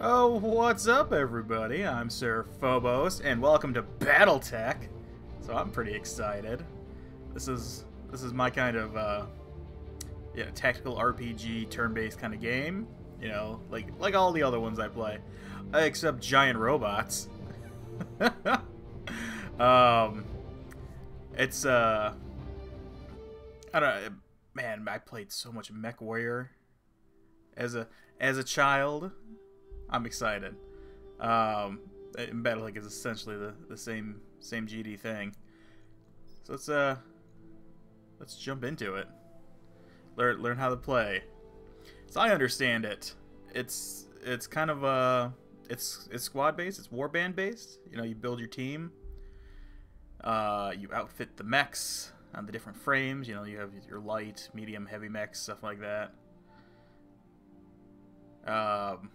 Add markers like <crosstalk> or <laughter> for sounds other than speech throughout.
Oh, what's up, everybody? I'm Sir Phobos, and welcome to BattleTech. So I'm pretty excited. This is this is my kind of uh, yeah tactical RPG turn-based kind of game. You know, like like all the other ones I play, except giant robots. <laughs> um, it's uh, I don't man. I played so much Mech Warrior as a as a child. I'm excited. Um, and BattleTech is essentially the the same same GD thing. So let's uh let's jump into it. Learn learn how to play. So I understand it. It's it's kind of uh it's it's squad based. It's warband based. You know, you build your team. Uh, you outfit the mechs on the different frames. You know, you have your light, medium, heavy mechs, stuff like that. Um,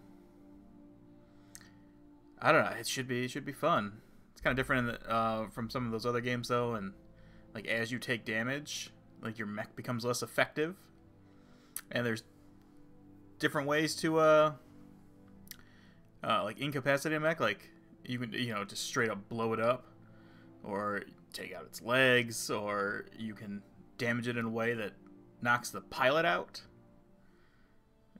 I don't know. It should be it should be fun. It's kind of different the, uh, from some of those other games though, and like as you take damage, like your mech becomes less effective, and there's different ways to uh, uh like incapacitate a mech. Like you can you know just straight up blow it up, or take out its legs, or you can damage it in a way that knocks the pilot out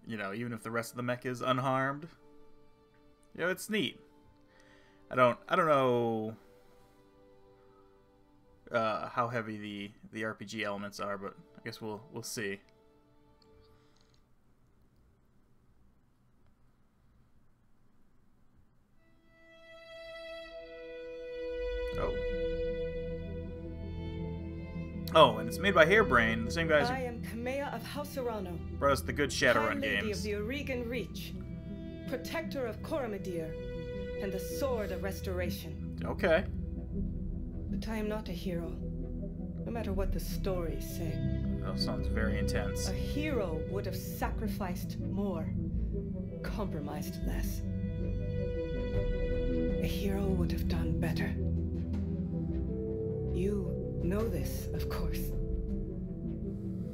you know, even if the rest of the mech is unharmed. You know, it's neat. I don't I don't know uh, how heavy the the RPG elements are, but I guess we'll we'll see. Oh. Oh, and it's made by Hairbrain, the same guys I am Kamea of House Arano. brought us the good Shadowrun High Lady games. of the Aurigan Reach, Protector of Coromodir, and the Sword of Restoration. Okay. But I am not a hero, no matter what the stories say. That sounds very intense. A hero would have sacrificed more, compromised less. A hero would have done better. You know this, of course.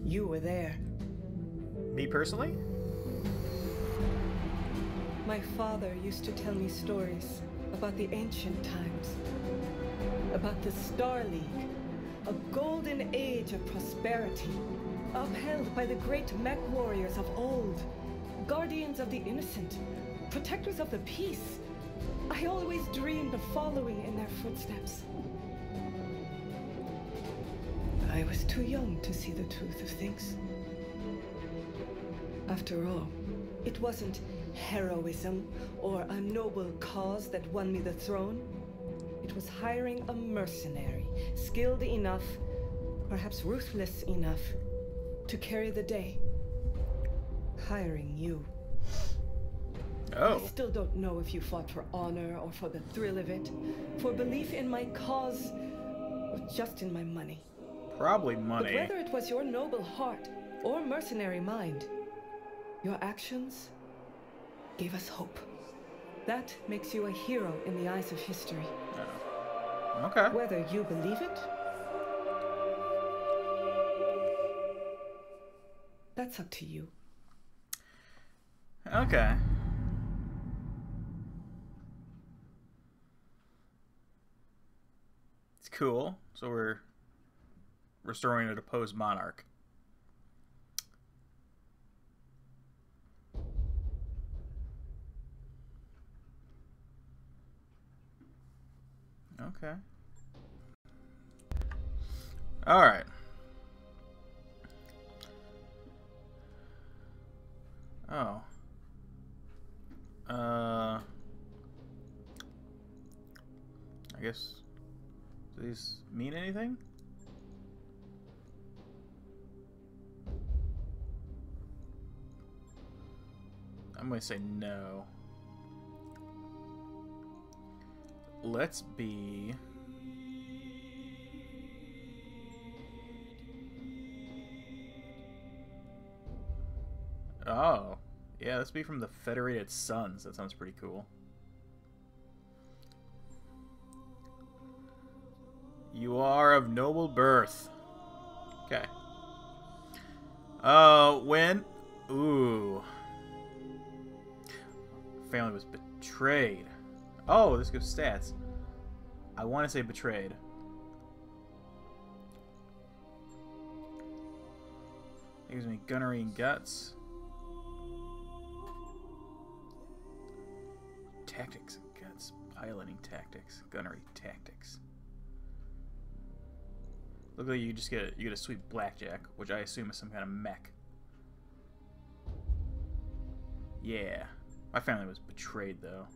You were there. Me personally? My father used to tell me stories about the ancient times, about the Star League, a golden age of prosperity, upheld by the great mech warriors of old, guardians of the innocent, protectors of the peace. I always dreamed of following in their footsteps. I was too young to see the truth of things. After all, it wasn't heroism or a noble cause that won me the throne. It was hiring a mercenary, skilled enough, perhaps ruthless enough, to carry the day. Hiring you. Oh. I still don't know if you fought for honor or for the thrill of it, for belief in my cause, or just in my money. Probably money. But whether it was your noble heart or mercenary mind, your actions gave us hope. That makes you a hero in the eyes of history. Yeah. Okay. Whether you believe it, that's up to you. Okay. It's cool. So we're restoring a deposed monarch. Okay. All right. Oh. Uh. I guess. Do these mean anything? I'm going to say no. Let's be. Oh. Yeah, let's be from the Federated Suns. That sounds pretty cool. You are of noble birth. Okay. Uh, when? Ooh. family was betrayed. Oh, this gives stats. I want to say betrayed. It gives me gunnery and guts. Tactics and guts. Piloting tactics. Gunnery tactics. Look like you just get a, you get a sweet blackjack, which I assume is some kind of mech. Yeah. My family was betrayed, though.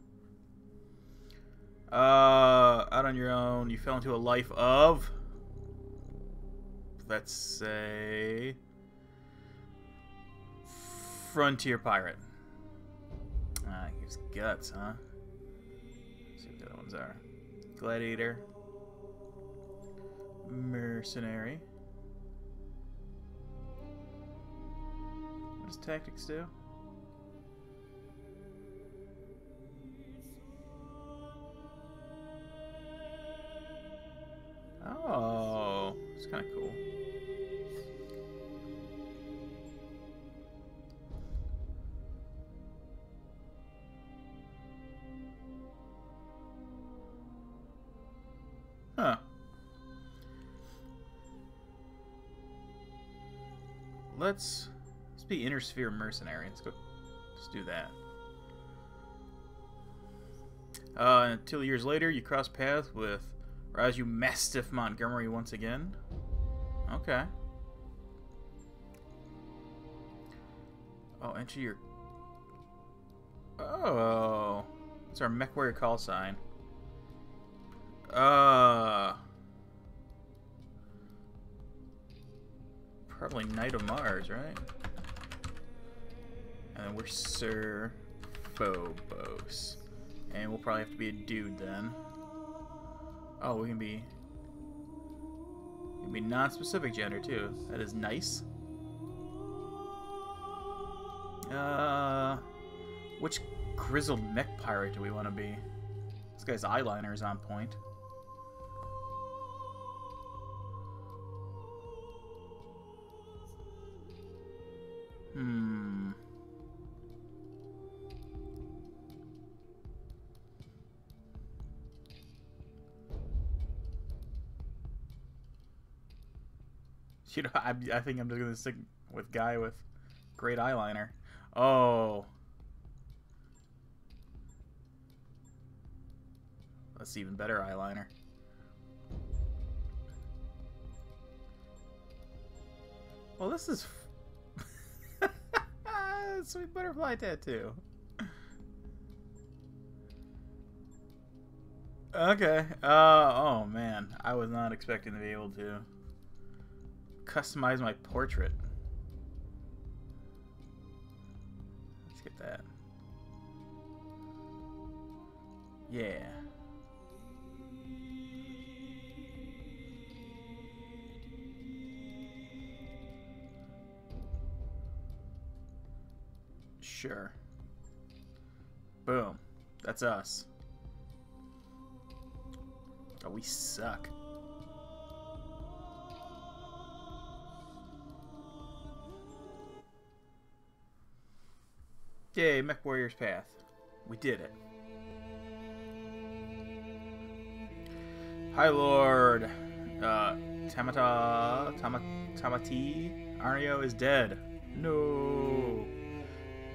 Uh, out on your own, you fell into a life of... Let's say... Frontier Pirate. Ah, gives guts, huh? Let's see what the other ones are. Gladiator. Mercenary. What does tactics do? Kind of cool. Huh. Let's let's be inner sphere mercenary. Let's go. Let's do that. Uh, until years later, you cross paths with Raju Mastiff Montgomery once again. Okay. Oh, enter your... Oh. It's our MechWarrior call sign. Uh... Probably Knight of Mars, right? And we're Sir Phobos. And we'll probably have to be a dude then. Oh, we can be... Can be non-specific gender, too. That is nice. Uh... Which grizzled mech pirate do we want to be? This guy's eyeliner is on point. <laughs> You know, I, I think I'm just gonna stick with guy with great eyeliner. Oh, that's even better eyeliner. Well, this is sweet <laughs> butterfly tattoo. Okay. Uh oh man, I was not expecting to be able to customize my portrait. Let's get that. Yeah. Sure. Boom. That's us. Oh, we suck. Yay, Mech Warrior's Path. We did it. High Lord uh, Tamata Tama, Tamati Arnio is dead. No.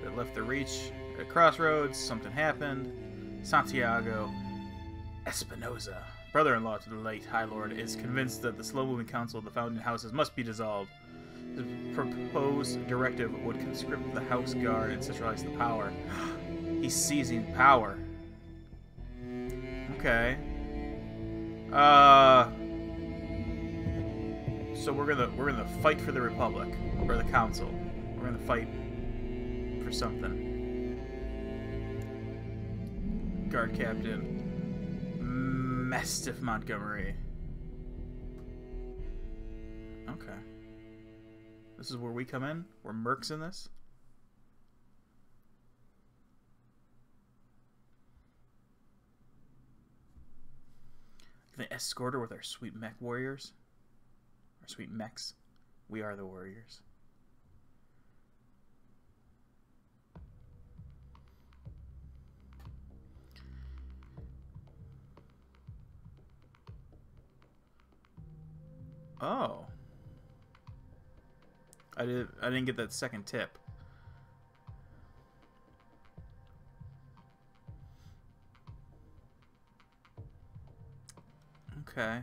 That left the Reach at crossroads. Something happened. Santiago Espinosa, brother-in-law to the late High Lord, is convinced that the slow-moving council of the founding houses must be dissolved. The proposed directive would conscript the House Guard and centralize the power. <gasps> He's seizing power. Okay. Uh. So we're gonna we're gonna fight for the Republic or the Council. We're gonna fight for something. Guard Captain Mastiff Montgomery. Okay. This is where we come in. We're mercs in this. The escort her with our sweet mech warriors. Our sweet mechs. We are the warriors. Oh. I did. I didn't get that second tip. Okay.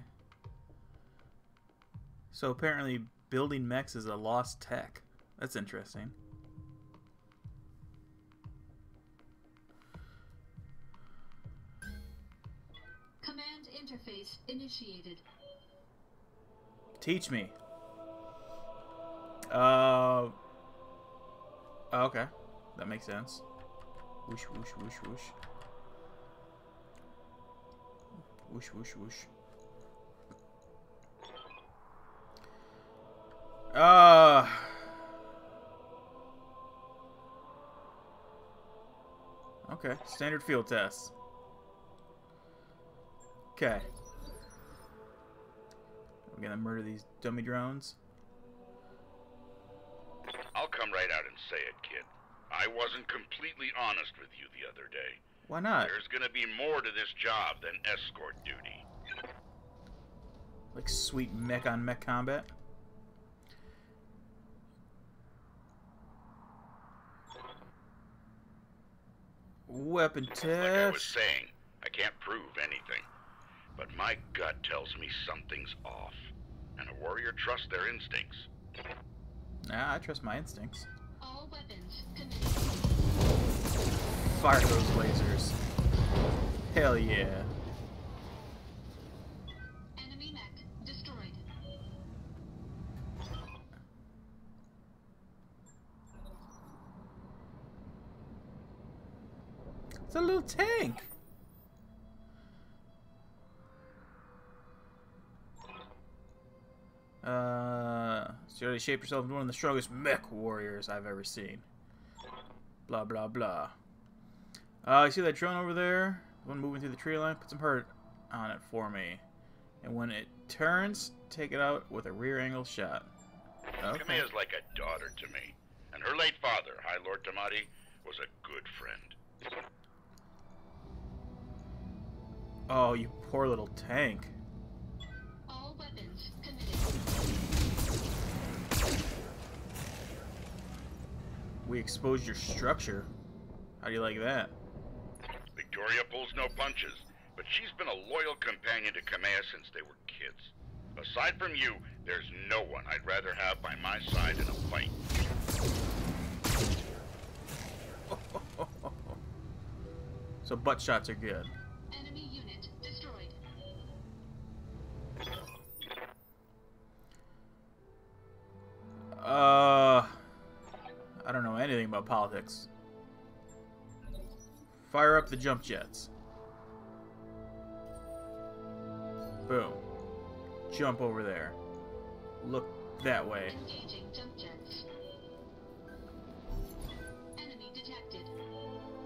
So apparently, building mechs is a lost tech. That's interesting. Command interface initiated. Teach me. Uh. Okay, that makes sense. Whoosh, whoosh, whoosh, whoosh. Whoosh, whoosh, whoosh. Uh. Okay, standard field test. Okay. We're gonna murder these dummy drones. I wasn't completely honest with you the other day. Why not? There's gonna be more to this job than escort duty. Like sweet mech on mech combat. Weapon test. Like I was saying, I can't prove anything. But my gut tells me something's off. And a warrior trusts their instincts. Nah, I trust my instincts. All weapons committed. Fire those lasers. Hell yeah. Enemy mech destroyed. It's a little tank. Uh, so you already shaped yourself into one of the strongest mech warriors I've ever seen. Blah blah blah. Uh, you see that drone over there? The one moving through the tree line? Put some hurt on it for me. And when it turns, take it out with a rear angle shot. Okay. Kamea's like a daughter to me. And her late father, High Lord Tamati, was a good friend. Oh, you poor little tank. We exposed your structure. How do you like that? Victoria pulls no punches, but she's been a loyal companion to Kamea since they were kids. Aside from you, there's no one I'd rather have by my side in a fight. <laughs> So butt shots are good. Enemy unit destroyed. Uh, I don't know anything about politics. Fire up the jump jets. Boom. Jump over there. Look that way. Engaging jump jets. Enemy detected.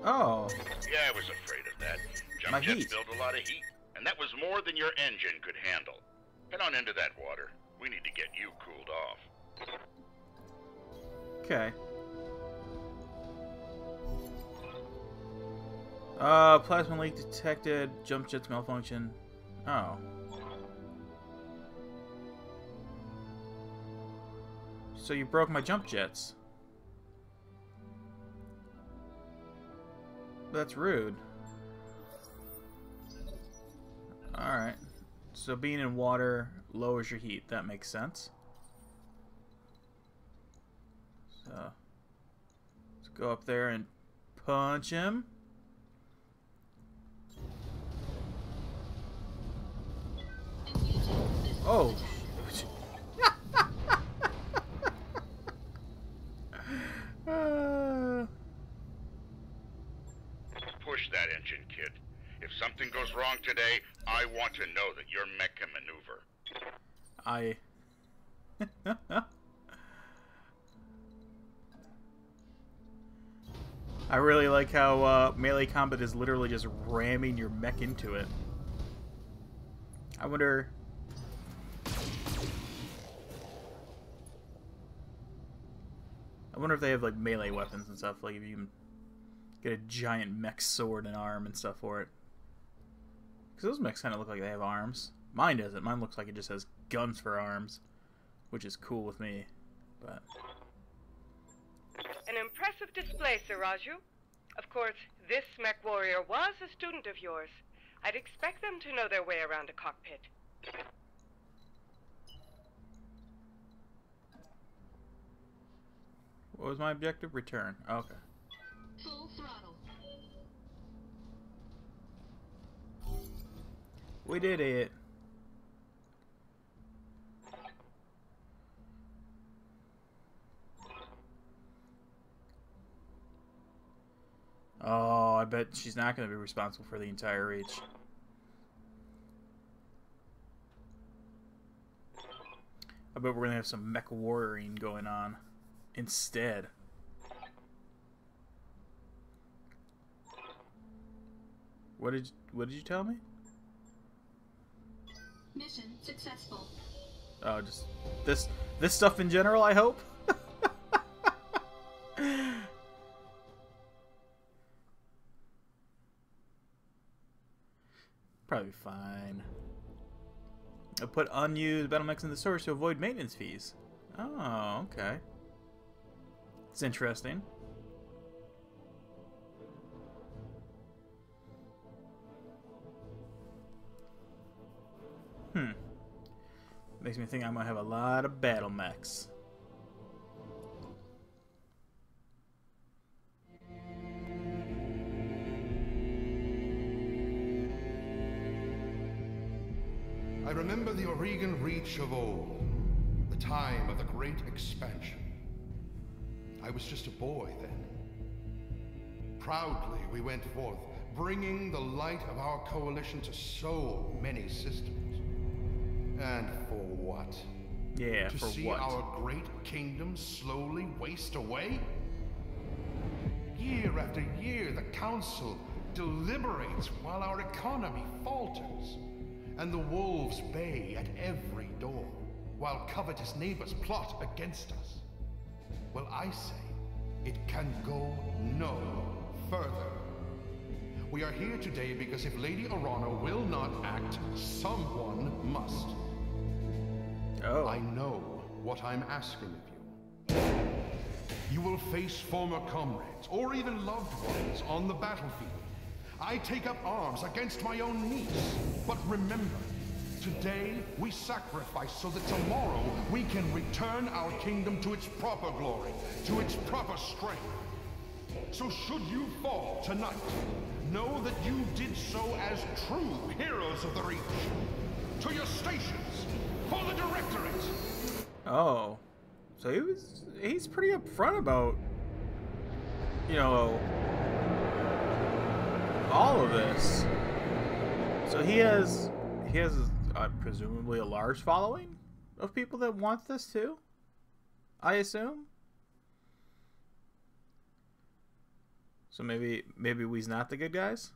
Oh, Yeah, I was afraid of that. Jump My jets heat. build a lot of heat, and that was more than your engine could handle. Head on into that water. We need to get you cooled off. okay. Uh, plasma leak detected. Jump jets malfunction. Oh. So you broke my jump jets. That's rude. Alright. So being in water lowers your heat. That makes sense. So let's go up there and punch him. Oh. Uh, Push that engine, kid. If something goes wrong today, I want to know that your mech can maneuver. I. I really like how uh, melee combat is literally just ramming your mech into it. I wonder. I wonder if they have like melee weapons and stuff. Like if you can get a giant mech sword and arm and stuff for it. Because those mechs kind of look like they have arms. Mine doesn't. Mine looks like it just has guns for arms, which is cool with me. But An impressive display, Sir Raju. Of course, this mech warrior was a student of yours. I'd expect them to know their way around a cockpit. What was my objective? Return. Okay. Full throttle. We did it. Oh, I bet she's not going to be responsible for the entire reach. I bet we're going to have some mech warrioring going on instead. What did what did you tell me? Mission successful. Oh, just this this stuff in general. I hope. <laughs> Probably fine. I put unused battle mechs in the storage to avoid maintenance fees. Oh, okay. It's interesting. Hmm. Makes me think I'm gonna have a lot of battle mechs. I remember the Aurigan Reach of old, the time of the Great Expansion. I was just a boy then. Proudly we went forth, bringing the light of our coalition to so many systems. And for what? Yeah, to for see what? our great kingdom slowly waste away? Year after year, the Council deliberates while our economy falters, and the wolves bay at every door, while covetous neighbors plot against us. Well, I say, it can go no further. We are here today because if Lady Arano will not act, someone must. Oh. I know what I'm asking of you. You will face former comrades, or even loved ones, on the battlefield. I take up arms against my own niece. But remember, today we sacrifice so that tomorrow we can return our kingdom to its proper glory, to its proper strength. So should you fall tonight, know that you did so as true heroes of the Reach. To your stations, for the Directorate! Oh, so he was he's pretty upfront about you know all of this. So he has he has uh, presumably a large following of people that want this too. I assume. So maybe maybe we's not the good guys.